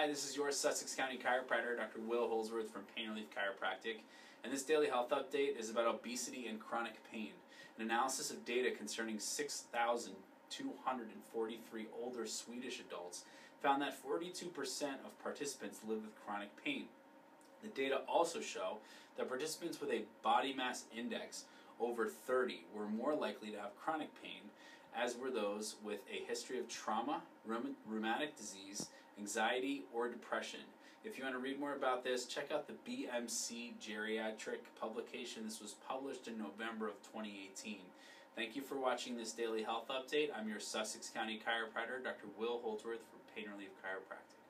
Hi, this is your Sussex County chiropractor, Dr. Will Holdsworth from Pain Relief Chiropractic, and this daily health update is about obesity and chronic pain. An analysis of data concerning 6,243 older Swedish adults found that 42% of participants live with chronic pain. The data also show that participants with a body mass index over 30 were more likely to have chronic pain, as were those with a history of trauma, rheumatic disease, anxiety, or depression. If you want to read more about this, check out the BMC Geriatric publication. This was published in November of 2018. Thank you for watching this daily health update. I'm your Sussex County chiropractor, Dr. Will Holdsworth from Pain Relief Chiropractic.